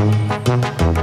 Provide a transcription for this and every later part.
Música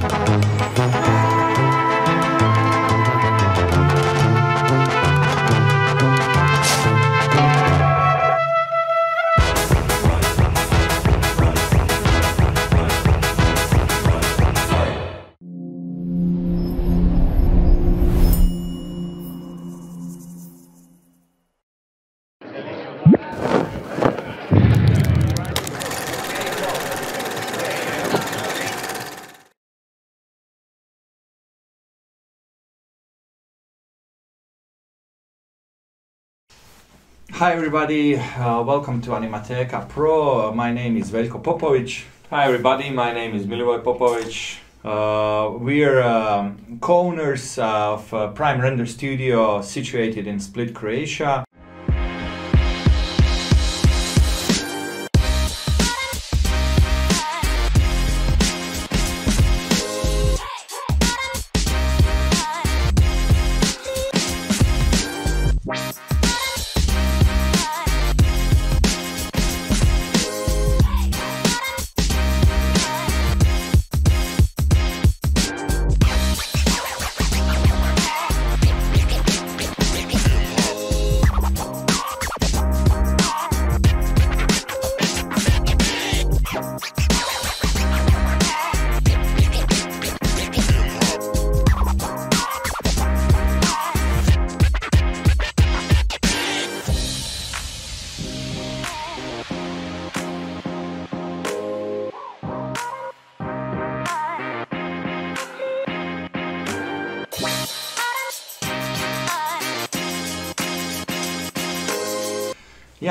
Hi everybody, uh, welcome to Animateka Pro. My name is Veljko Popovic. Hi everybody, my name is Milivoj Popovic. Uh, we're um, co-owners of uh, Prime Render Studio situated in Split, Croatia.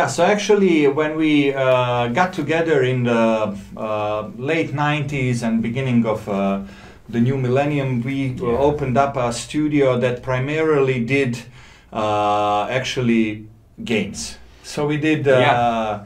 Yeah, so actually, when we uh, got together in the uh, late 90s and beginning of uh, the new millennium, we uh, Yeah. opened up a studio that primarily did uh, actually games. So we did. Uh, Yeah.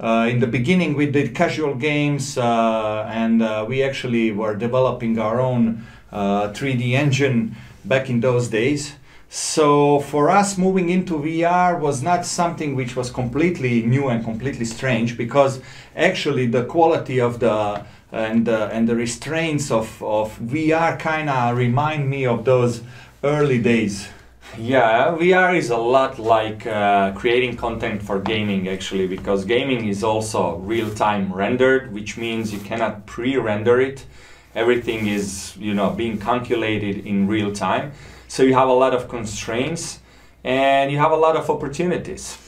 uh, in the beginning, we did casual games, uh, and uh, we actually were developing our own uh, 3D engine back in those days. So for us, moving into VR was not something which was completely new and completely strange because actually the quality of the and uh, and the restraints of, of VR kind of remind me of those early days. Yeah, VR is a lot like uh, creating content for gaming actually, because gaming is also real time rendered, which means you cannot pre render it. Everything is, you know, being calculated in real time. So you have a lot of constraints and you have a lot of opportunities.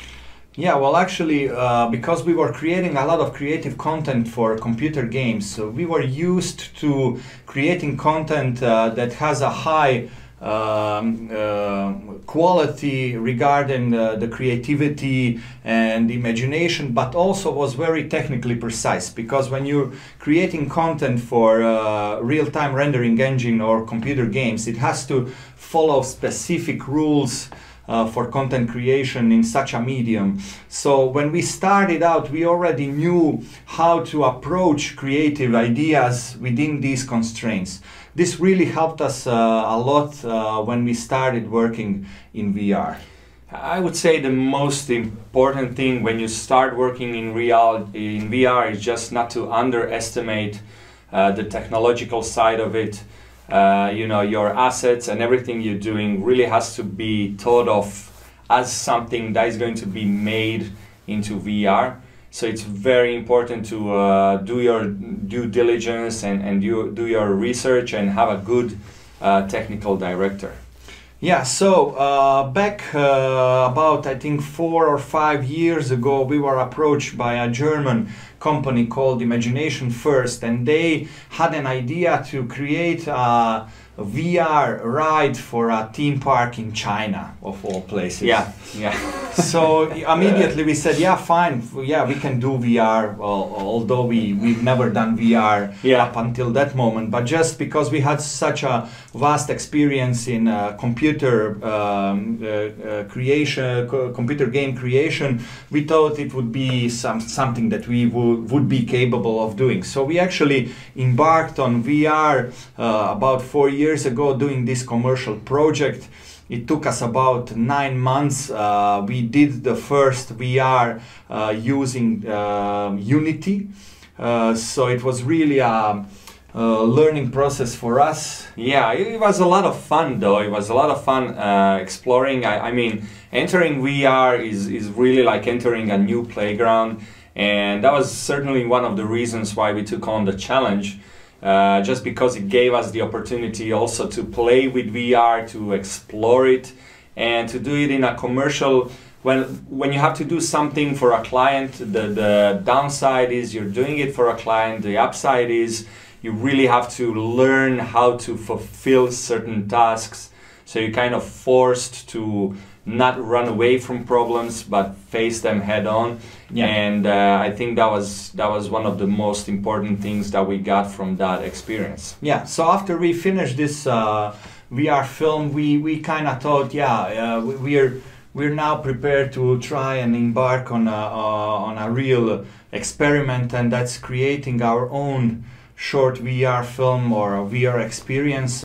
Yeah, well, actually, uh, because we were creating a lot of creative content for computer games, so we were used to creating content uh, that has a high um, uh, quality regarding uh, the creativity and imagination, but also was very technically precise. Because when you're creating content for uh, real-time rendering engine or computer games, it has to follow specific rules uh, for content creation in such a medium. So when we started out, we already knew how to approach creative ideas within these constraints. This really helped us uh, a lot uh, when we started working in VR. I would say the most important thing when you start working in real in VR is just not to underestimate uh, the technological side of it. Uh, you know, your assets and everything you're doing really has to be thought of as something that is going to be made into VR. So it's very important to uh, do your due diligence and, and do, do your research and have a good uh, technical director. Yeah, so uh, back uh, about I think four or five years ago, we were approached by a German company called Imagination First, and they had an idea to create a VR ride for a theme park in China, of all places. Yeah, yeah. so immediately we said, yeah, fine, yeah, we can do VR. Well, although we we've never done VR Yeah. up until that moment, but just because we had such a vast experience in uh, computer um, uh, uh, creation, co- computer game creation, we thought it would be some something that we would would be capable of doing. So we actually embarked on VR uh, about four years ago, doing this commercial project. It took us about nine months. Uh, we did the first VR uh, using uh, Unity. Uh, so it was really a, uh, learning process for us. Yeah, it was a lot of fun though. It was a lot of fun uh, exploring. I, I, mean, entering VR is, is really like entering a new playground. And that was certainly one of the reasons why we took on the challenge. Uh, just because it gave us the opportunity also to play with VR, to explore it, and to do it in a commercial. When when you have to do something for a client, the the downside is you're doing it for a client. The upside is you really have to learn how to fulfill certain tasks. So you're kind of forced to not run away from problems, but face them head on. Yeah. And uh, I think that was that was one of the most important things that we got from that experience. Yeah. So after we finished this uh, VR film, we we kind of thought, yeah, uh, we, are we're now prepared to try and embark on a uh, on a real experiment, and that's creating our own short VR film or a VR experience.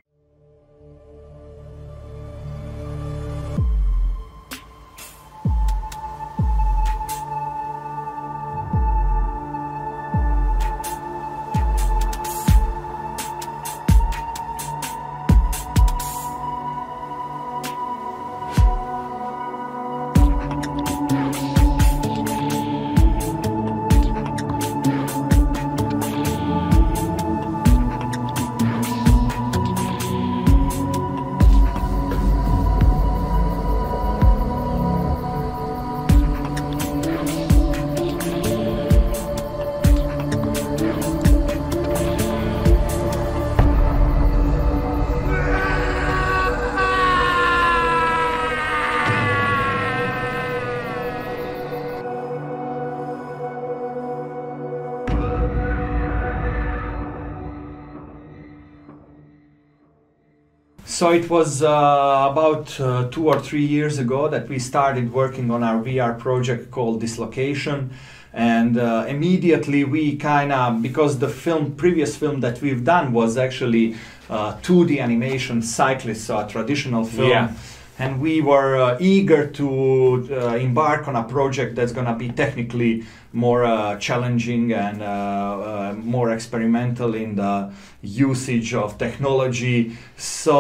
So it was uh, about uh, two or three years ago that we started working on our VR project called Dislocation. And uh, immediately we kind of, because the film, previous film that we've done was actually 2D uh, animation cyclist, so a traditional film. Yeah and we were uh, eager to uh, embark on a project that's going to be technically more uh, challenging and uh, uh, more experimental in the usage of technology. So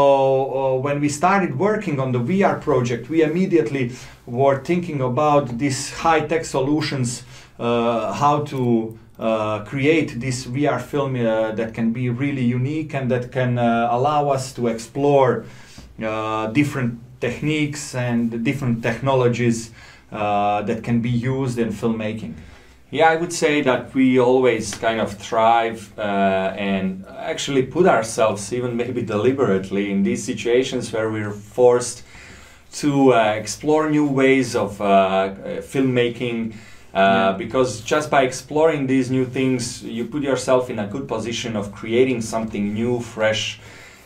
uh, when we started working on the VR project, we immediately were thinking about these high-tech solutions, how to uh, create this VR film uh, that can be really unique and that can uh, allow us to explore different techniques and different technologies uh, that can be used in filmmaking? Yeah, I would say that we always kind of thrive uh, and actually put ourselves, even maybe deliberately, in these situations where we're forced to uh, explore new ways of uh, filmmaking. Uh, yeah. Because just by exploring these new things, you put yourself in a good position of creating something new, fresh,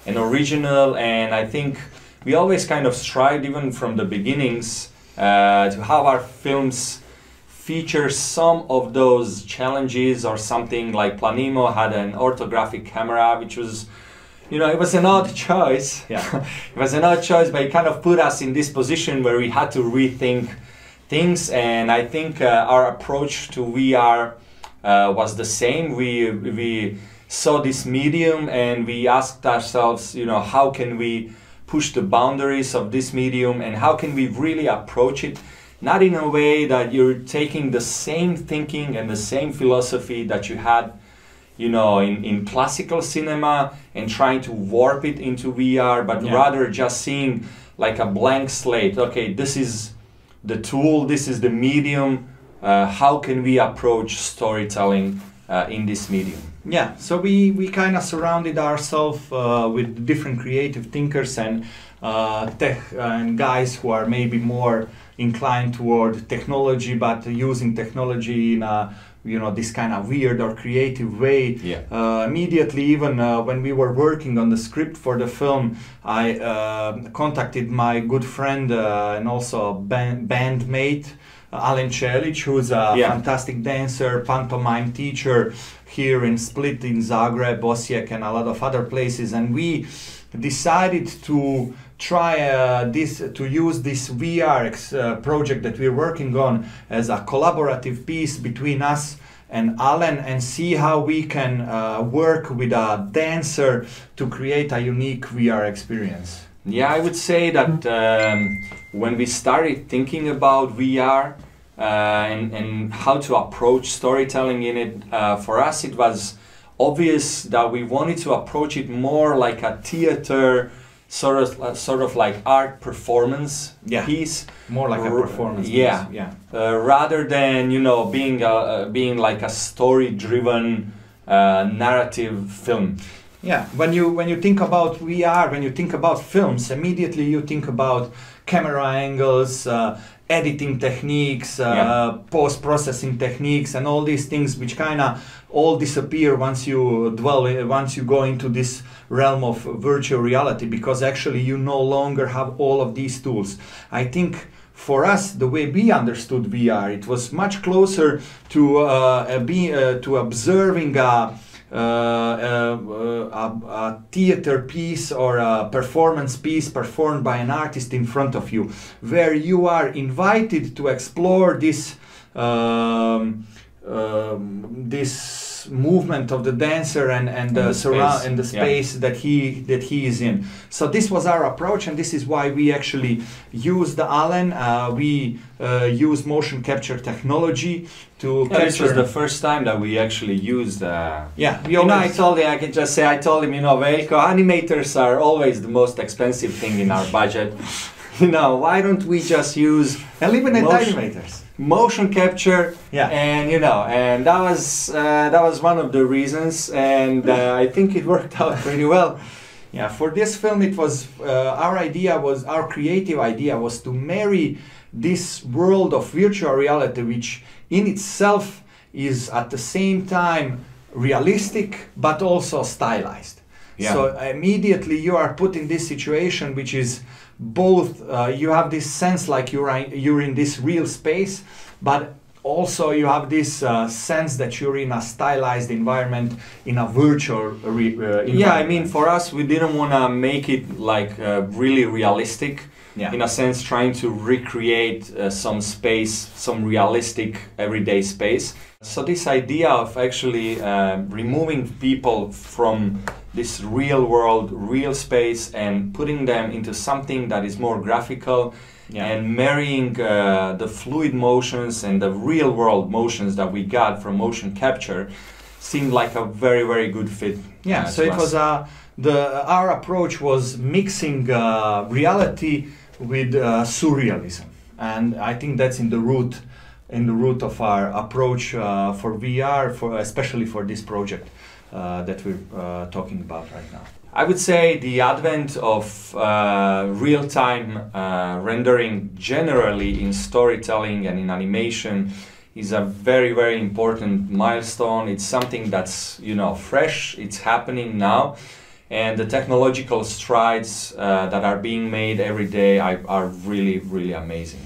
and original. And I think we always kind of strived, even from the beginnings, uh, to have our films feature some of those challenges or something like Planemo had an orthographic camera, which was, you know, it was an odd choice. Yeah, it was an odd choice, but it kind of put us in this position where we had to rethink things. And I think uh, our approach to VR uh, was the same. We we saw this medium and we asked ourselves, you know, how can we push the boundaries of this medium and how can we really approach it not in a way that you're taking the same thinking and the same philosophy that you had you know in, in classical cinema and trying to warp it into VR but yeah. rather just seeing like a blank slate. Okay this is the tool this is the medium. Uh, how can we approach storytelling uh, in this medium yeah so we we kind of surrounded ourselves uh, with different creative thinkers and uh, tech and guys who are maybe more inclined toward technology but using technology in a you know this kind of weird or creative way yeah. uh, immediately even uh, when we were working on the script for the film i uh, contacted my good friend uh, and also band bandmate Alen Čelić, who's a yeah. fantastic dancer, pantomime teacher here in Split, in Zagreb, Osijek, and a lot of other places. And we decided to try uh, this to use this VR uh, project that we're working on as a collaborative piece between us and Alen and see how we can uh, work with a dancer to create a unique VR experience. Yeah, I would say that um, when we started thinking about VR uh, and, and how to approach storytelling in it, uh, for us it was obvious that we wanted to approach it more like a theater sort of uh, sort of like art performance Yeah. piece More like a performance. yeah. piece, yeah. uh, rather than you know being a, uh, being like a story driven uh, narrative film Yeah, when you when you think about VR, when you think about films, immediately you think about camera angles, uh, editing techniques, uh, Yeah. post processing techniques, and all these things, which kind of all disappear once you dwell in, once you go into this realm of virtual reality, because actually you no longer have all of these tools. I think. For us, the way we understood VR, it was much closer to uh, be uh, to observing a, a, a theater piece or a performance piece performed by an artist in front of you, where you are invited to explore this um, um, this movement of the dancer and and the, the surround space, and the yeah. space that he that he is in. So this was our approach, and this is why we actually use the Alen. Uh, we uh, use motion capture technology to Yeah, this was the first time that we actually used. Uh, yeah, we you know, I told him, I can just say, I told him, you know, Veljko, animators are always the most expensive thing in our budget. you know, why don't we just use eliminate motion- animators. motion capture Yeah. and you know and that was uh, that was one of the reasons and uh, i think it worked out pretty well Yeah, for this film, it was uh, our idea was our creative idea was to marry this world of virtual reality, which in itself is at the same time realistic but also stylized. Yeah. So immediately you are put in this situation, which is both uh, you have this sense like you're in, you're in this real space, but also you have this uh, sense that you're in a stylized environment in a virtual re- uh, environment. yeah i mean for us we didn't want to make it like uh, really realistic Yeah. in a sense trying to recreate uh, some space some realistic everyday space so this idea of actually uh, removing people from this real world real space and putting them into something that is more graphical Yeah. and marrying uh, the fluid motions and the real world motions that we got from motion capture seemed like a very very good fit Yeah, uh, so it us. was uh, the our approach was mixing uh, reality with uh, surrealism, and I think that's in the root in the root of our approach uh, for VR, for especially for this project uh, that we're uh, talking about right now. I would say the advent of uh, real time uh, rendering generally in storytelling and in animation is a very very important milestone. It's something that's you know fresh. It's happening now and the technological strides uh, that are being made every day are, really really amazing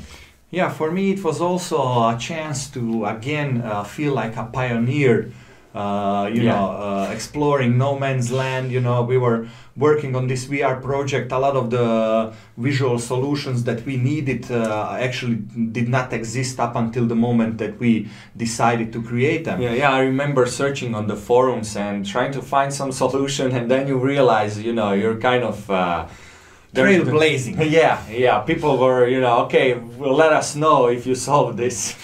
Yeah, for me it was also a chance to again uh, feel like a pioneer. Uh, you Yeah. know, uh, exploring no man's land. You know, we were working on this VR project. A lot of the visual solutions that we needed uh, actually did not exist up until the moment that we decided to create them. Yeah, yeah, I remember searching on the forums and trying to find some solution, and then you realize, you know, you're kind of uh, Trailblazing. Yeah, yeah. People were, you know, okay, well, let us know if you solve this.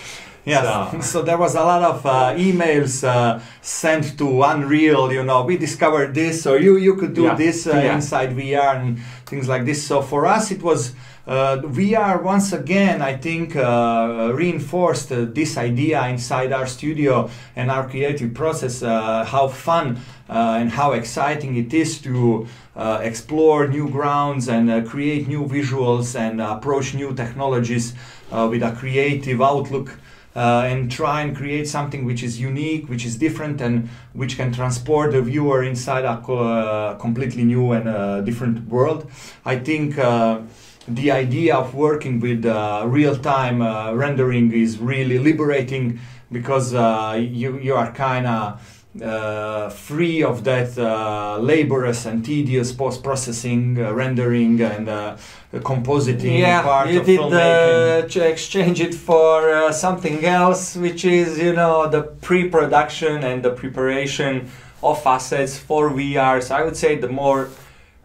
Yeah, So- so, there was a lot of uh, emails uh, sent to Unreal. You know, we discovered this, or you you could do Yeah, this uh, yeah. inside VR and things like this. So for us, it was uh, VR once again. I think uh, reinforced uh, this idea inside our studio and our creative process. Uh, how fun uh, and how exciting it is to uh, explore new grounds and uh, create new visuals and approach new technologies uh, with a creative outlook uh, and try and create something which is unique, which is different, and which can transport the viewer inside a co- uh, completely new and uh, different world. I think uh, the idea of working with real-time rendering is really liberating because you you are kind of uh, free of that uh, laborious and tedious post-processing, uh, rendering, and uh, compositing yeah, part you of did filmmaking. uh, ch- exchange it for uh, something else, which is you know the pre-production and the preparation of assets for VR. So I would say the more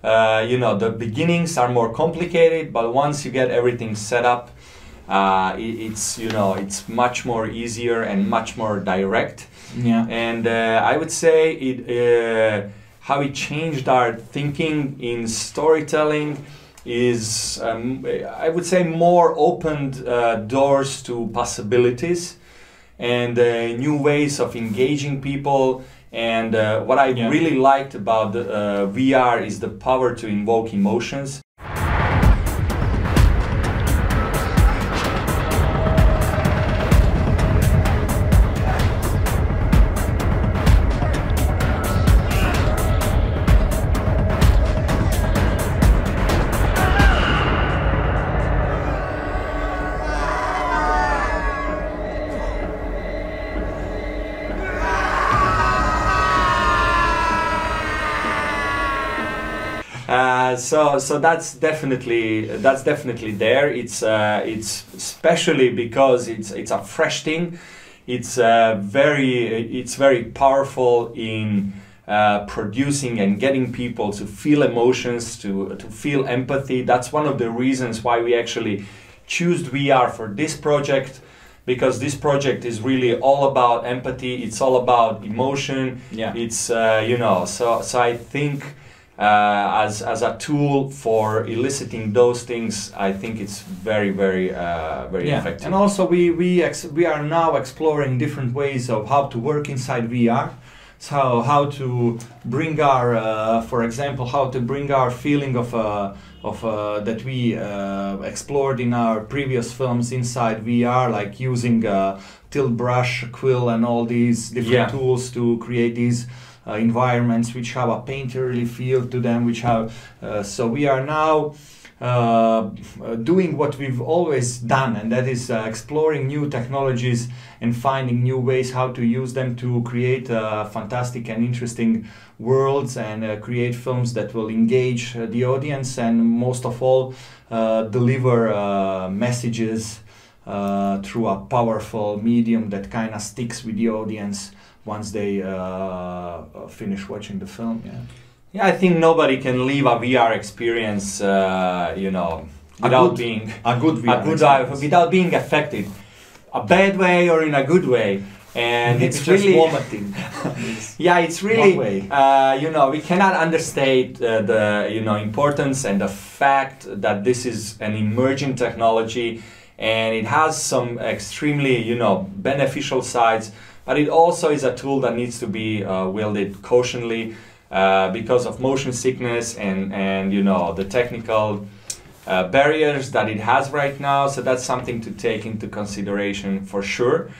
uh, you know the beginnings are more complicated, but once you get everything set up, uh, it, it's you know it's much more easier and much more direct. yeah. And uh, I would say it uh, how it changed our thinking in storytelling is um, I would say more opened uh, doors to possibilities and uh, new ways of engaging people. And uh, what I Yeah. really liked about the, uh, VR is the power to invoke emotions. So so that's definitely that's definitely there. It's uh, it's especially because it's it's a fresh thing. It's uh, very it's very powerful in uh, producing and getting people to feel emotions, to to feel empathy. That's one of the reasons why we actually choose VR for this project. Because this project is really all about empathy. It's all about emotion. Yeah. It's uh, you know. So so I think uh, as as a tool for eliciting those things, I think it's very very uh, very yeah. effective. And also we we ex- we are now exploring different ways of how to work inside VR. So how to bring our, uh, for example, how to bring our feeling of uh, of uh, that we uh, explored in our previous films inside VR, like using uh, tilt brush, quill, and all these different Yeah. tools to create these environments which have a painterly feel to them. Which have uh, so we are now uh, uh, doing what we've always done, and that is uh, exploring new technologies and finding new ways how to use them to create uh, fantastic and interesting worlds and uh, create films that will engage uh, the audience and most of all uh, deliver uh, messages uh, through a powerful medium that kind of sticks with the audience once they uh, finish watching the film. Yeah. yeah, I think nobody can leave a VR experience, uh, you know, A without good being A good VR a good uh, experience. without being affected, a bad way or in a good way. And it's just really vomiting. yeah it's really uh, you know we cannot understate uh, the you know importance and the fact that this is an emerging technology and it has some extremely you know beneficial sides but it also is a tool that needs to be uh, wielded cautionly uh, because of motion sickness and and you know the technical uh, barriers that it has right now. So that's something to take into consideration for sure.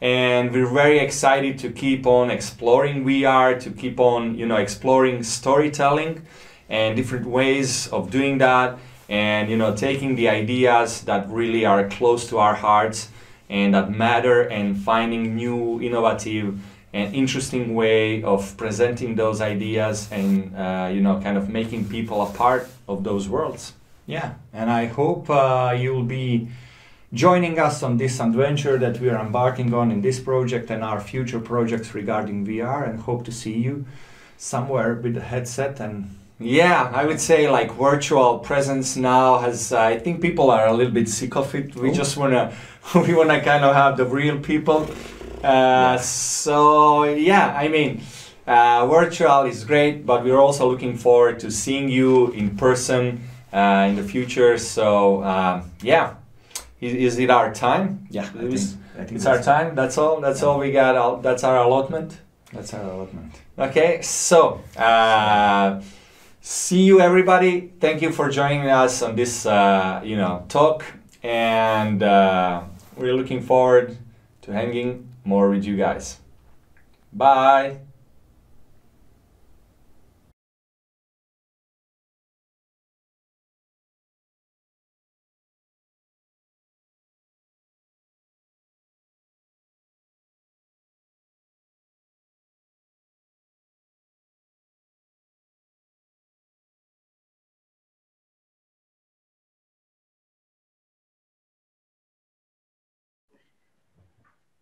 And we're very excited to keep on exploring. VR, to keep on, you know, exploring storytelling and different ways of doing that, and you know, taking the ideas that really are close to our hearts and that matter, and finding new, innovative, and interesting way of presenting those ideas, and uh, you know, kind of making people a part of those worlds. Yeah, and I hope uh, you'll be joining us on this adventure that we are embarking on in this project and our future projects regarding VR, and hope to see you somewhere with a headset and Yeah, I would say like virtual presence now has. Uh, I think people are a little bit sick of it. We Cool. just wanna, we wanna kind of have the real people. Uh, So yeah, I mean, uh, virtual is great, but we're also looking forward to seeing you in person uh, in the future. So um, yeah, is, is it our time? yeah, I It think, I think It's our time. That's all. That's all we got. That's our allotment. That's our allotment. Okay, so uh, see you everybody. Thank you for joining us on this, uh, you know, talk, and uh, we're looking forward to hanging more with you guys. Bye.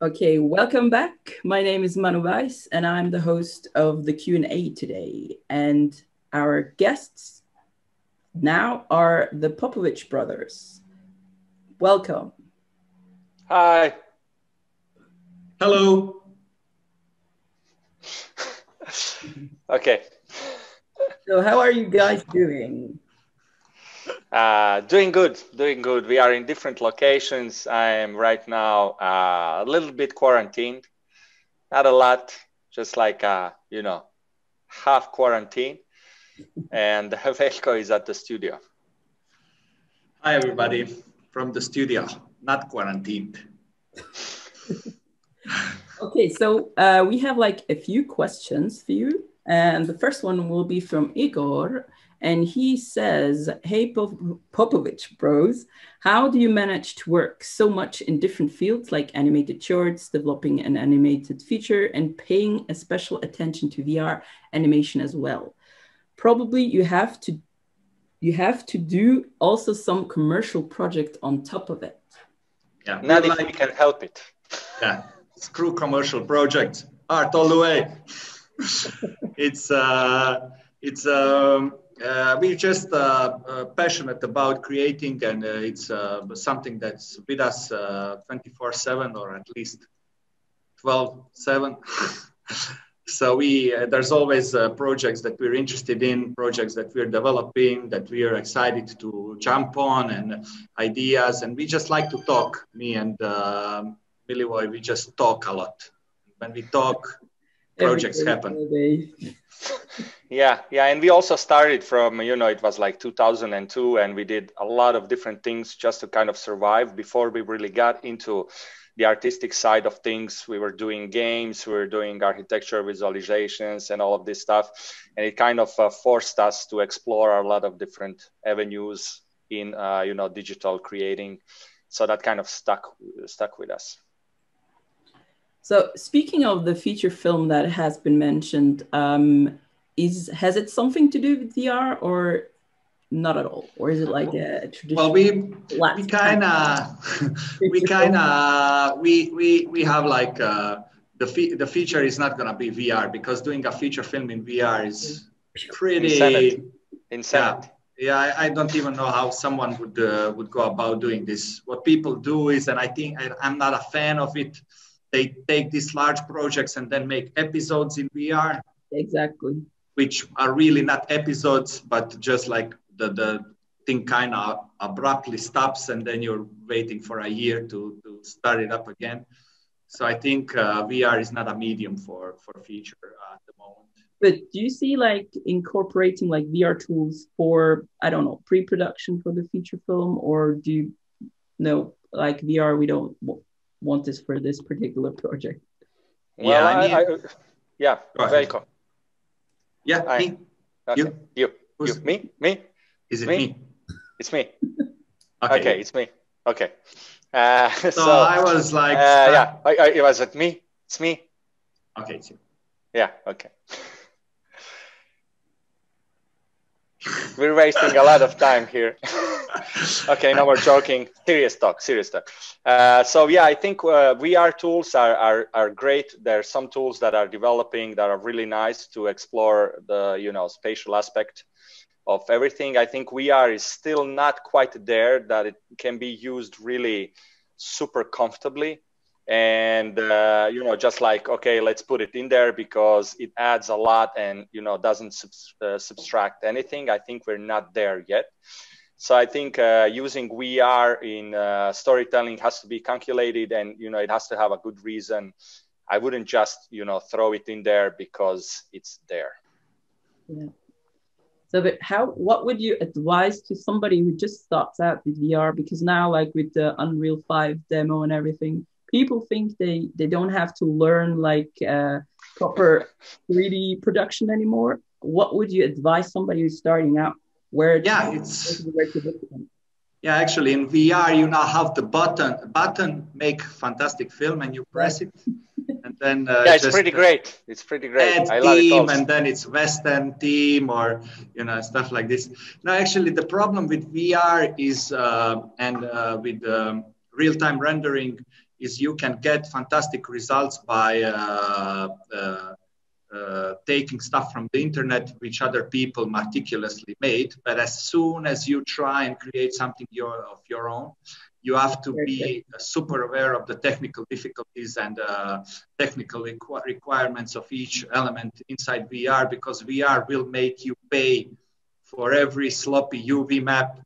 Okay, welcome back. My name is Manu Weiss, and I'm the host of the Q&A today. And our guests now are the Popović brothers. Welcome. Hi. Hello. okay. So how are you guys doing? Uh, doing good, doing good. We are in different locations. I am right now uh, a little bit quarantined, not a lot, just like uh, you know, half quarantine. And Veljko is at the studio. Hi everybody, from the studio, not quarantined. okay, so uh, we have like a few questions for you, and the first one will be from Igor and he says, Hey, Popović bros, how do you manage to work so much in different fields like animated shorts, developing an animated feature, and paying a special attention to VR animation as well? Probably you have to you have to do also some commercial project on top of it. Yeah, not if like, we can help it. Yeah, screw commercial projects. Art all the way. it's uh, it's um, uh, we're just uh, uh, passionate about creating, and uh, it's uh, something that's with us 24 7 or at least 12 7. so we there's always projects that we're interested in, projects that we're developing, that we are excited to jump on, and ideas. And we just like to talk. Me and uh, Milivoj, we just talk a lot. When we talk, projects happen. yeah yeah and we also started from you know it was like 2002 and we did a lot of different things just to kind of survive before we really got into the artistic side of things. We were doing games we were doing architecture visualizations and all of this stuff and it kind of uh, forced us to explore a lot of different avenues in uh, you know digital creating. So that kind of stuck stuck with us. So speaking of the feature film that has been mentioned um, is has it something to do with VR or not at all, or is it like a traditional? Well, we we kind of we kind of we we we have like uh, the fe- the feature is not gonna be VR because doing a feature film in VR is pretty insanity. insanity. Yeah. Yeah, I, I, don't even know how someone would uh, would go about doing this. What people do is, and I think I, I'm not a fan of it. They take these large projects and then make episodes in VR. Exactly which are really not episodes, but just like the, the thing kind of abruptly stops and then you're waiting for a year to, to start it up again. So I think uh, VR is not a medium for, for feature uh, at the moment. But do you see like incorporating like VR tools for, I don't know, pre-production for the feature film or do you know, like VR, we don't want this for this particular project? Well, yeah, I mean, I, I, yeah, very cool. Yeah, I, me. Okay. You. You. Who's, you. Me. Me. Is it me? me? It's me. okay. okay. it's me. Okay. Uh, so, so, I was like, uh, yeah, I, I, it was it me. It's me. Okay, it's you. Yeah. Okay. We're wasting a lot of time here. okay, no more joking. Serious talk, serious talk. Uh, so yeah, I think uh, VR tools are, are, are great. There are some tools that are developing that are really nice to explore the you know spatial aspect of everything. I think VR is still not quite there that it can be used really super comfortably and uh, you know just like okay let's put it in there because it adds a lot and you know doesn't uh, subtract anything i think we're not there yet so I think uh, using VR in uh, storytelling has to be calculated, and you know it has to have a good reason. I wouldn't just you know throw it in there because it's there. Yeah. So, but how? What would you advise to somebody who just starts out with VR? Because now, like with the Unreal Five demo and everything, people think they they don't have to learn like uh, proper 3D production anymore. What would you advise somebody who's starting out? Where yeah it's yeah actually in vr you now have the button button make fantastic film and you press it and then uh, yeah it's pretty great. It's pretty great. add I team and then it's western team or you know stuff like this. Now actually the problem with vr is uh, and uh, with um, real-time rendering is you can get fantastic results by uh, uh, uh, taking stuff from the internet which other people meticulously made. But as soon as you try and create something your, of your own you have to be super aware of the technical difficulties and uh, technical requ- requirements of each element inside VR because VR will make you pay for every sloppy UV map,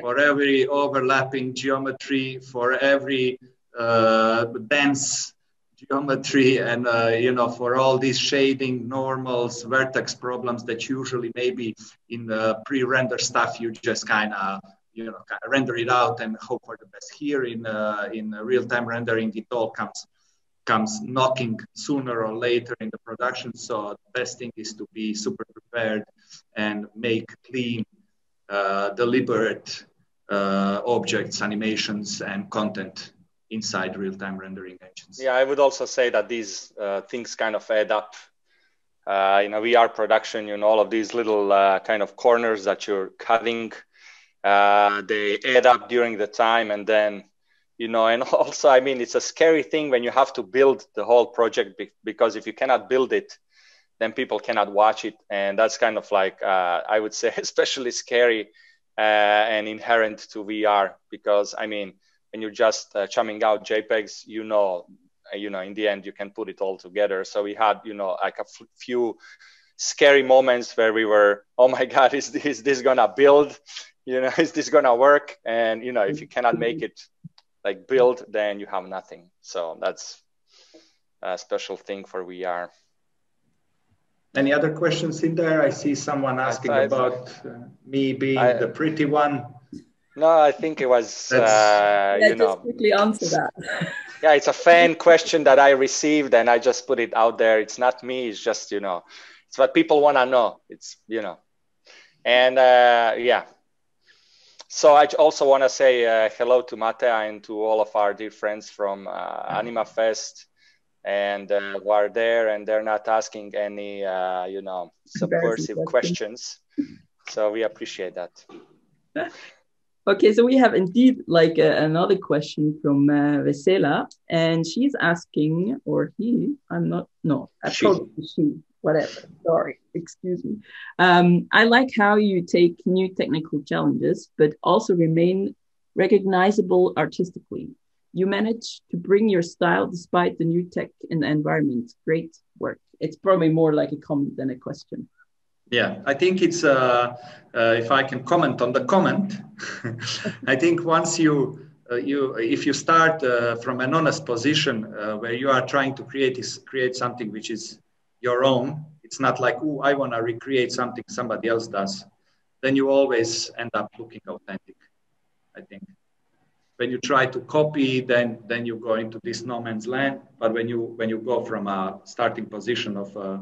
for every overlapping geometry, for every uh, dense geometry, and uh, you know for all these shading, normals, vertex problems that usually maybe in the pre-render stuff you just kind of you know kind of render it out and hope for the best. Here in uh, in real-time rendering, it all comes comes knocking sooner or later in the production. So the best thing is to be super prepared and make clean, uh, deliberate uh, objects, animations, and content inside real-time rendering engines. Yeah, I would also say that these uh, things kind of add up. Uh, in a VR production, you know, all of these little uh, kind of corners that you're cutting uh, they add up during the time and then you know and also i mean it's a scary thing when you have to build the whole project because if you cannot build it then people cannot watch it and that's kind of like uh, i would say especially scary uh, and inherent to vr because i mean when you're just uh, chumming out jpegs you know uh, you know in the end you can put it all together. So we had you know like a f- few scary moments where we were oh my god is this, is this gonna build? You know is this gonna work? And you know if you cannot make it like build then you have nothing. So that's a special thing for vr any other questions in there? I see someone asking I, I, about uh, me being I, the pretty one no i think it was uh, yeah, you know. quickly answer that? Yeah it's a fan question that i received and i just put it out there. It's not me it's just you know it's what people want to know. It's you know. And uh, yeah. So I also want to say uh, hello to Matea and to all of our dear friends from uh, Animafest. And uh, who are there and they're not asking any, uh, you know, subversive questions. So we appreciate that. Okay, so we have indeed like uh, another question from uh, Vesela, and she's asking, or he, I'm not, no, I she. she, whatever. Sorry, excuse me. Um, I like how you take new technical challenges, but also remain recognizable artistically. You manage to bring your style despite the new tech and environment. Great work. It's probably more like a comment than a question. Yeah, I think it's, uh, uh, if I can comment on the comment, I think once you, uh, you if you start uh, from an honest position uh, where you are trying to create, is, create something which is your own. It's not like, oh, I want to recreate something somebody else does. Then you always end up looking authentic, I think. When you try to copy, then then you go into this no man's land. But when you when you go from a starting position of uh,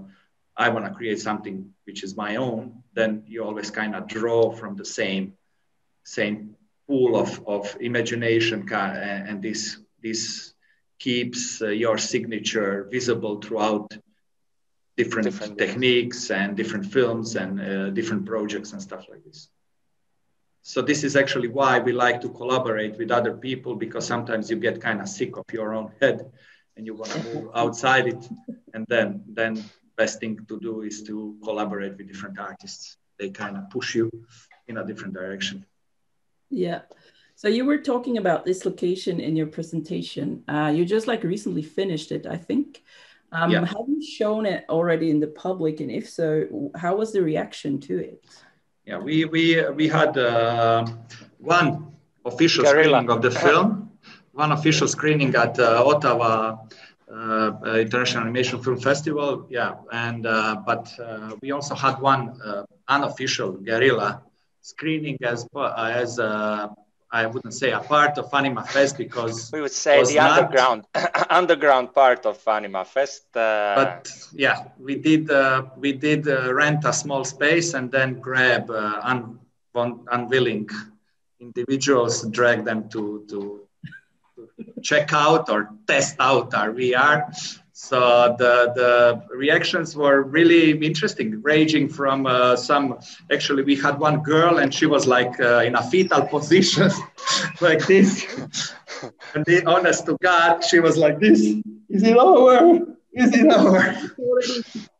I want to create something which is my own, then you always kind of draw from the same same pool of, of imagination and, this this keeps uh, your signature visible throughout different, different techniques and different films and uh, different projects and stuff like this. So this is actually why we like to collaborate with other people because sometimes you get kind of sick of your own head and you want to move outside it. And then, then best thing to do is to collaborate with different artists. They kind of push you in a different direction. Yeah. So you were talking about Dislocation in your presentation. Uh, you just like recently finished it, I think. Um, yeah. Have you shown it already in the public, and if so, how was the reaction to it? Yeah, we we we had uh, one official Guerrilla. screening of the film, one official screening at uh, Ottawa International Animation Film Festival. Yeah, and uh, but uh, we also had one uh, unofficial guerrilla screening as as I wouldn't say a part of Animafest because we would say the not, underground underground part of Animafest. Uh, but yeah, we did uh, we did uh, rent a small space and then grab uh, un, unwilling individuals, drag them to to check out or test out our VR. So the, the reactions were really interesting, ranging from uh, some, actually we had one girl and she was like uh, in a fetal position like this. and the, honest to God, she was like this. Is it over? Is it over?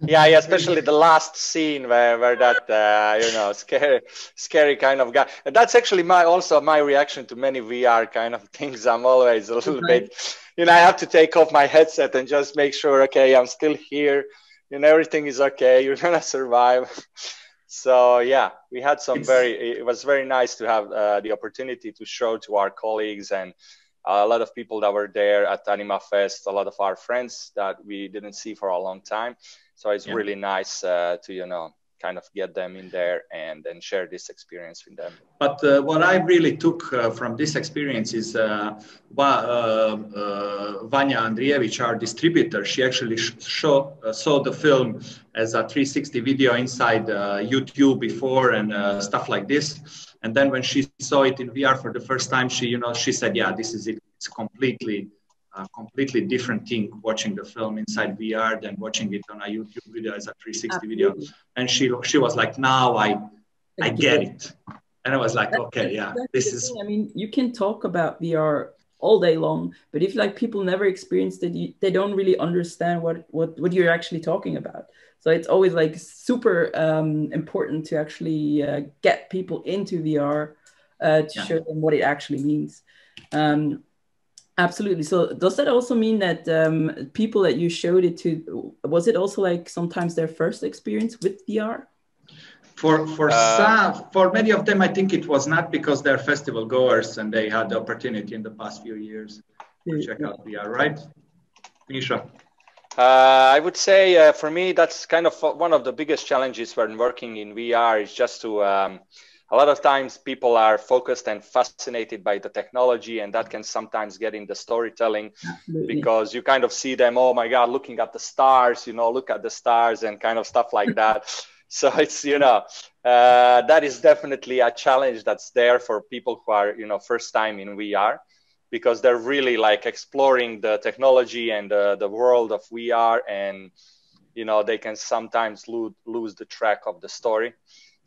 yeah, yeah, especially the last scene where, where that uh, you know scary, scary kind of guy. And that's actually my also my reaction to many VR kind of things. I'm always a little bit, you know, I have to take off my headset and just make sure, okay, I'm still here, know, everything is okay. You're gonna survive. so yeah, we had some very. It was very nice to have uh, the opportunity to show to our colleagues and a lot of people that were there at Animafest, a lot of our friends that we didn't see for a long time. So it's yeah. really nice uh, to, you know, kind of get them in there and and share this experience with them. But uh, what I really took uh, from this experience is uh, uh, uh Vanja Andrijević, our distributor, she actually show, uh, saw the film as a 360 video inside YouTube before and stuff like this. And then when she saw it in VR for the first time, she, you know, she said, "Yeah, this is it. It's completely, uh, completely different thing watching the film inside VR than watching it on a YouTube video as a 360 Absolutely. video." And she, she was like, "Now I, I get it." And I was like, that's, "Okay, yeah, this is." I mean, you can talk about VR all day long, but if like people never experienced it, they don't really understand what what what you're actually talking about. So it's always like super um, important to actually uh, get people into VR uh, to yeah. show them what it actually means. Um, absolutely. So does that also mean that um, people that you showed it to, was it also like sometimes their first experience with VR? For for uh, some, for many of them, I think it was not because they're festival goers and they had the opportunity in the past few years to check out VR, right? Misha. Uh, I would say uh, for me, that's kind of one of the biggest challenges when working in VR is just to, um, a lot of times people are focused and fascinated by the technology and that can sometimes get in the storytelling Absolutely. because you kind of see them, oh my God, looking at the stars, you know, look at the stars and kind of stuff like that. so it's, you know, uh, that is definitely a challenge that's there for people who are, you know, first time in VR because they're really like exploring the technology and uh, the world of VR, and you know they can sometimes lose lose the track of the story.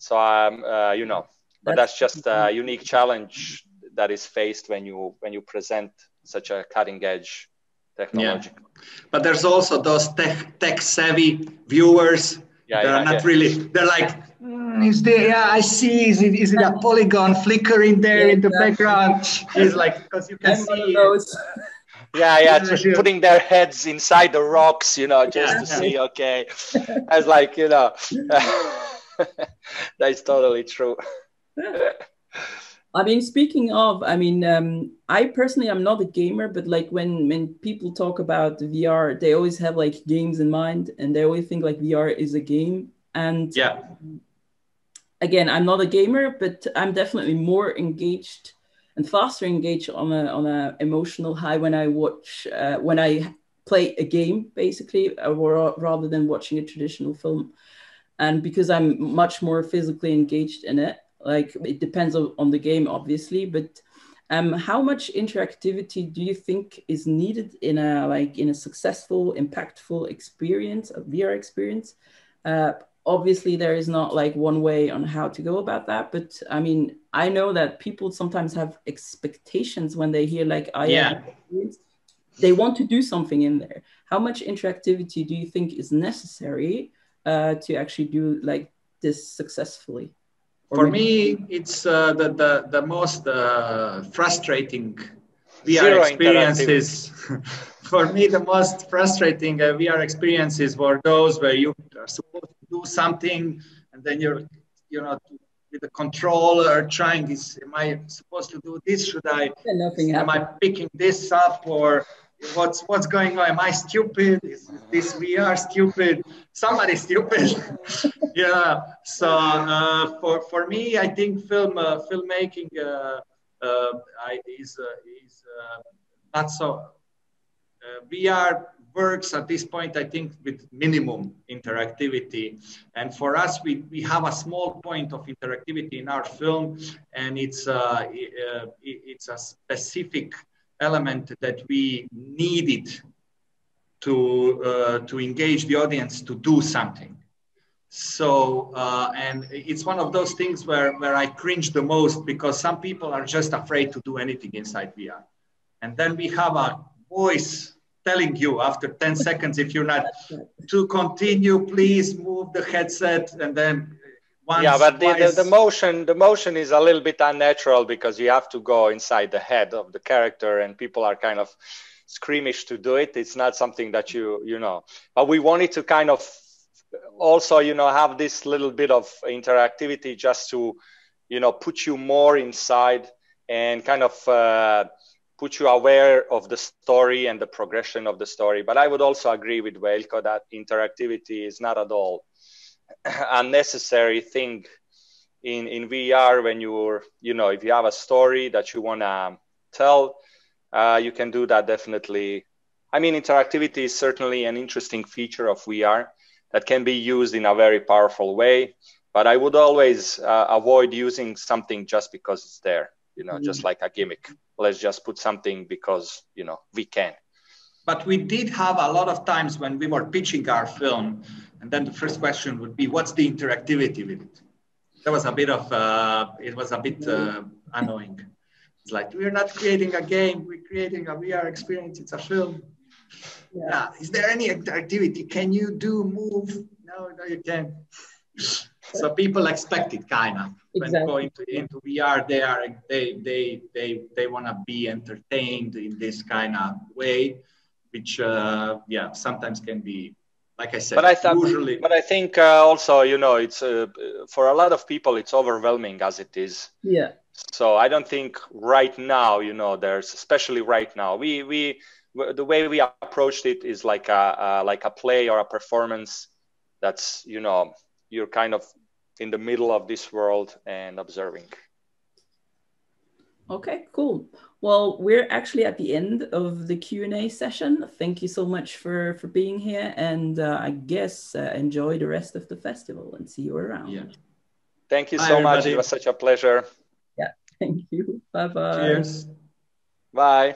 So um, uh, you know, but that's, that's just a unique challenge that is faced when you when you present such a cutting edge technology. Yeah. But there's also those tech tech savvy viewers yeah, they're yeah, not yeah. really they're like mm, is there yeah i see is it is it a polygon flickering there in the background it's like because you can see Those. yeah yeah just putting their heads inside the rocks you know just to see okay as like you know that's totally true I mean, speaking of, I mean, um, I personally am not a gamer, but like when when people talk about VR, they always have like games in mind, and they always think like VR is a game. And yeah, again, I'm not a gamer, but I'm definitely more engaged and faster engaged on a on a emotional high when I watch uh, when I play a game, basically, or rather than watching a traditional film. And because I'm much more physically engaged in it, like it depends on the game, obviously, but um, how much interactivity do you think is needed in a like in a successful, impactful experience, a VR experience? Uh, obviously, there is not like one way on how to go about that, but I mean, I know that people sometimes have expectations when they hear like I yeah. They want to do something in there. How much interactivity do you think is necessary uh, to actually do like this successfully? For me, it's uh, the, the, the most uh, frustrating VR experiences. for me, the most frustrating uh, VR experiences were those where you are supposed to do something and then you're, you know, with the controller trying is, Am I supposed to do this? Should I? Nothing am I picking this up or what's what's going on? Am I stupid? Is this VR stupid? Somebody stupid. yeah. So uh, for for me, I think film uh, filmmaking uh, uh is uh, is not so. VR works at this point, I think, with minimum interactivity. And for us, we, we have a small point of interactivity in our film, and it's, uh, it's a specific element that we needed to, uh, to engage the audience to do something. So, uh, and it's one of those things where, where I cringe the most because some people are just afraid to do anything inside VR. and then we have a voice telling you after 10 seconds if you're not to continue please move the headset and then once, yeah but the, the, the, motion the motion is a little bit unnatural because you have to go inside the head of the character and people are kind of squeamish to do it. It's not something that you you know. But we wanted to kind of also you know have this little bit of interactivity just to you know put you more inside and kind of uh, put you aware of the story and the progression of the story. But I would also agree with Veljko that interactivity is not at all a necessary thing in, in VR when you're, you know, if you have a story that you want to tell, uh, you can do that definitely. I mean, interactivity is certainly an interesting feature of VR that can be used in a very powerful way. But I would always uh, avoid using something just because it's there, you know, mm-hmm. just like a gimmick let's just put something because you know we can but we did have a lot of times when we were pitching our film and then the first question would be what's the interactivity with it that was a bit of uh, it was a bit uh, annoying it's like we're not creating a game we're creating a vr experience it's a film yeah. yeah. is there any interactivity can you do move no no you can't so people expect it kind of exactly. when going to, into VR, they are they they they they want to be entertained in this kind of way, which uh, yeah sometimes can be like I said. But I thought, usually, but I think uh, also you know it's uh, for a lot of people it's overwhelming as it is. Yeah. So I don't think right now you know there's especially right now we we the way we approached it is like a, like a play or a performance that's you know you're kind of in the middle of this world and observing. Okay, cool. Well, we're actually at the end of the Q&A session. Thank you so much for, for being here. And uh, I guess uh, enjoy the rest of the festival and see you around. Yeah. Thank you Bye, so everybody. much. It was such a pleasure. Yeah, thank you. Bye-bye. Cheers. Bye.